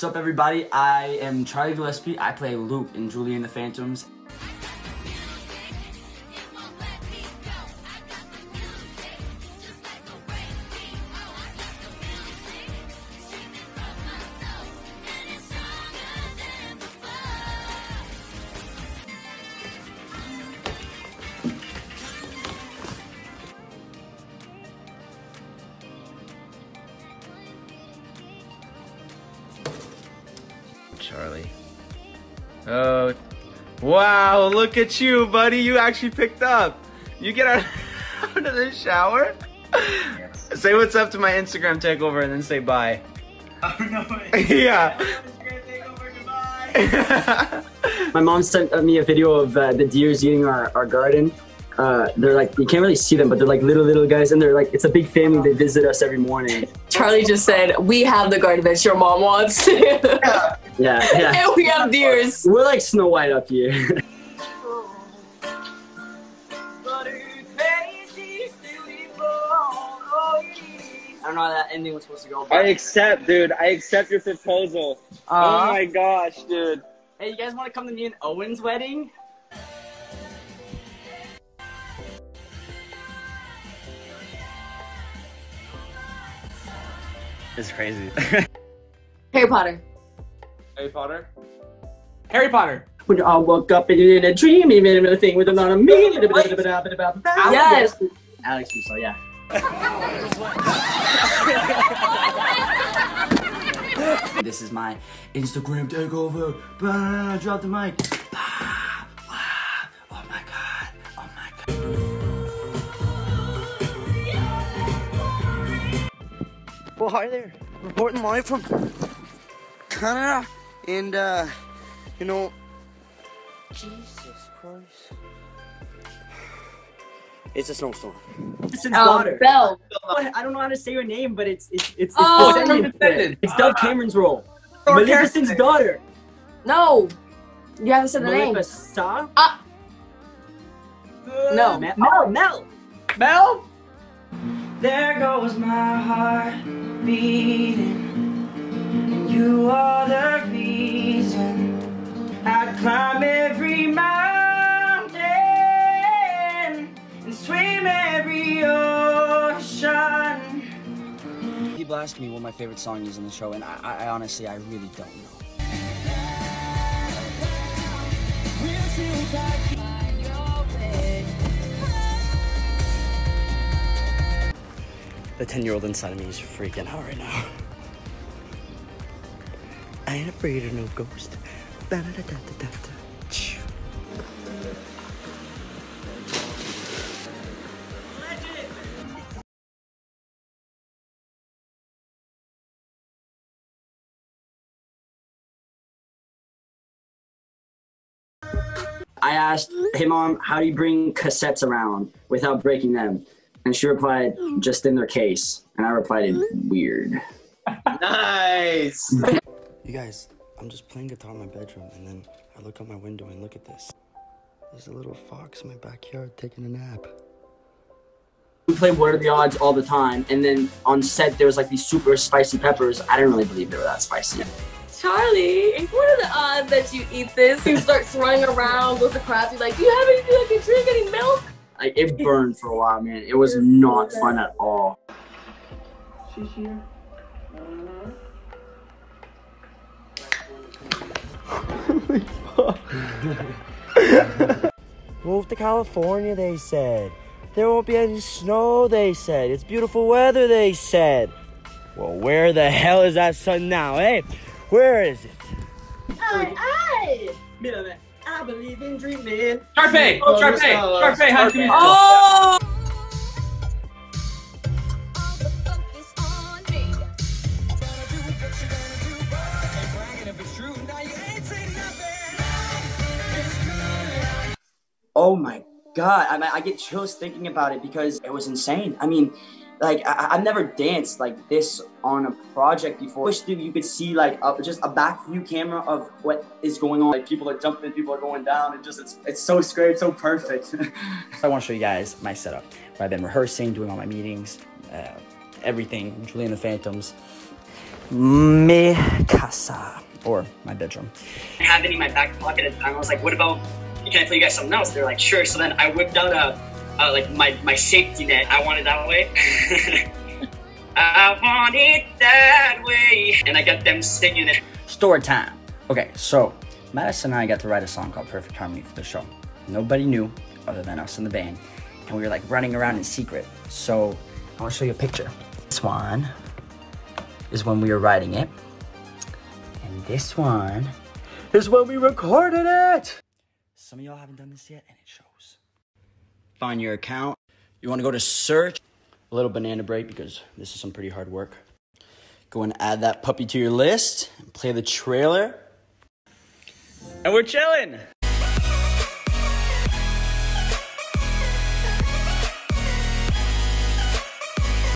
What's up, everybody? I am Charlie Gillespie. I play Luke in Julie and the Phantoms. Oh, wow, look at you, buddy. You actually picked up. You get out, out of the shower? Say what's up to my Instagram takeover and then say bye. Oh no yeah. My mom sent me a video of uh, the deers eating our, our garden. Uh, they're like, you can't really see them, but they're like little, little guys. And they're like, it's a big family. They visit us every morning. Charlie just said, we have the garden that your mom wants. Yeah, yeah. and we have deers. We're like Snow White up here. I don't know how that ending was supposed to go. I accept, dude. I accept your proposal. Oh Aw. Oh my gosh, dude. Hey, you guys want to come to me and Owen's wedding? It's crazy. Harry Potter. Harry Potter? Harry Potter. When I woke up and in a dream, even in a thing with a lot of me. Yes. Alex Russo, yeah. this is my Instagram takeover. Bah, drop the mic. Bah, wow. Oh my god. Oh my god. Well, hi there. Reporting live from Canada. And, uh, you know, Jesus Christ. It's a snowstorm. Kristen's Um, daughter. Belle. I don't know how to say your name, but it's it's it's, it's Oh, descendant. descendant. It's Dove Cameron's role. Thor Maleficent's Kirsten. daughter. No. You haven't said the name. Maleficent. Ah. No. Mel. Mel. Mel. Mel? There goes my heart beating, and you are the People ask me what my favorite song is in the show, and I, I, honestly, I really don't know. The 10 year old inside of me is freaking out right now. I ain't afraid of no ghost. Ba-da-da-da-da-da. Choo. I asked, "Hey mom, how do you bring cassettes around without breaking them?" And she replied, "Just in their case." And I replied, "Weird." Nice. You guys, I'm just playing guitar in my bedroom, and then I look out my window and look at this. There's a little fox in my backyard taking a nap. We play What Are the Odds all the time, and then on set there was like these super spicy peppers. I didn't really believe they were that spicy. Charlie, what are the odds that you eat this? You start throwing around goes the crap. You're like, do you have anything I can drink? Any milk? Like it burned for a while, man. It was not fun at all. She's here. Move to California, they said. There won't be any snow, they said. It's beautiful weather, they said. Well, where the hell is that sun now, eh? Where is it? I believe in dreaming. Sharpay! Sharpay! Sharpay! How do you Oh! Oh my god, I, I get chills thinking about it because it was insane. I mean, like I, I've never danced like this on a project before. Wish that you could see like a, just a back view camera of what is going on. Like people are jumping, people are going down. It just it's it's so scary, so perfect. I want to show you guys my setup. Where I've been rehearsing, doing all my meetings, uh, everything, Julie and the Phantoms. mi casa or my bedroom. I had it in my back pocket at the time. I was like, what about, can I play you guys something else? They're like, sure. So then I whipped out a, uh, like my, my safety net. I want it that way. I want it that way. And I got them singing it. Story time. Okay, so Madison and I got to write a song called Perfect Harmony for the show. Nobody knew other than us in the band. And we were like running around in secret. So I want to show you a picture. This one is when we were writing it. And this one is when we recorded it. Some of y'all haven't done this yet, and it shows. Find your account. You want to go to search. A little banana break because this is some pretty hard work. Go and add that puppy to your list and play the trailer. And we're chilling.